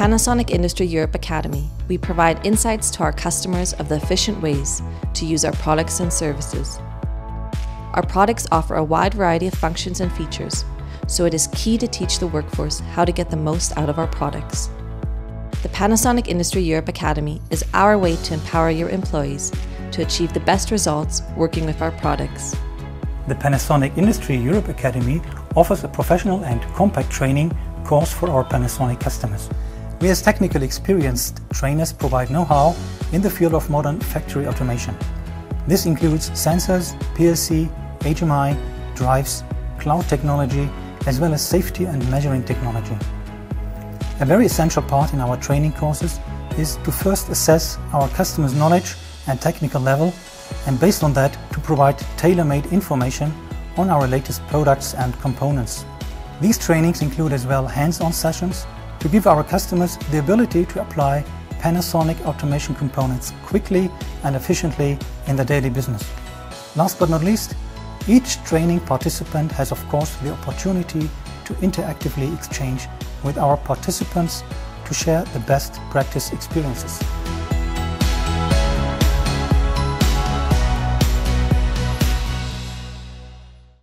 Panasonic Industry Europe Academy, we provide insights to our customers of the efficient ways to use our products and services. Our products offer a wide variety of functions and features, so it is key to teach the workforce how to get the most out of our products. The Panasonic Industry Europe Academy is our way to empower your employees to achieve the best results working with our products. The Panasonic Industry Europe Academy offers a professional and compact training course for our Panasonic customers. We as technically experienced trainers provide know-how in the field of modern factory automation. This includes sensors, PLC, HMI, drives, cloud technology, as well as safety and measuring technology. A very essential part in our training courses is to first assess our customers' knowledge and technical level and based on that to provide tailor-made information on our latest products and components. These trainings include as well hands-on sessions to give our customers the ability to apply Panasonic automation components quickly and efficiently in their daily business. Last but not least, each training participant has of course the opportunity to interactively exchange with our participants to share the best practice experiences.